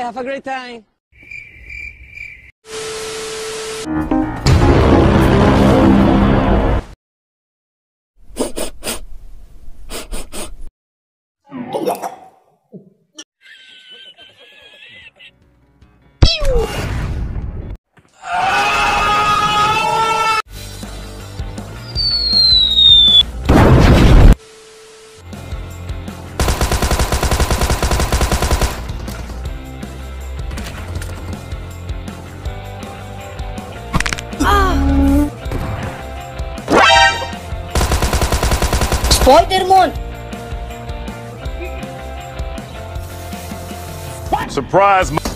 Bye. Have a great time. Spider-Man! Surprise!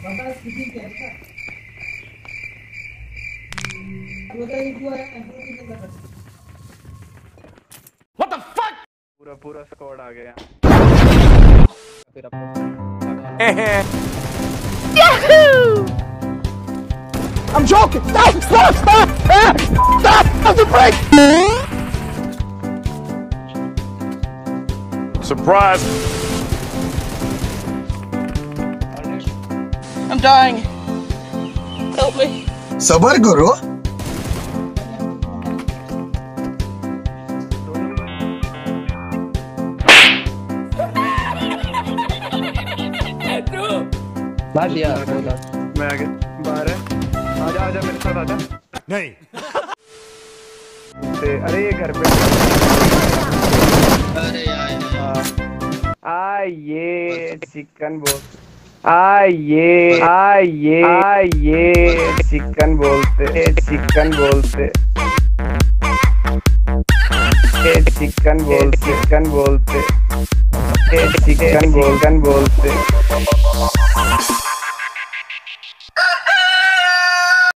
What the fuck? पूरा पूरा squad आ गया I'm joking! Stop! Stop! Stop! Ah! Stop! Stop the break! Surprise! I'm dying. Help me. सबर करो मार दिया मैं आ गया बाहर है। आजा आजा मेरे साथ आजा। नहीं। ते अरे ये घर पे अरे यार आ ये चिकन बोल आइए आइए ये आ ये चिकन बोलते चिकन बोलते। चिकन बोल चिकन बोलते। चिकन बोल चिकन बोलते।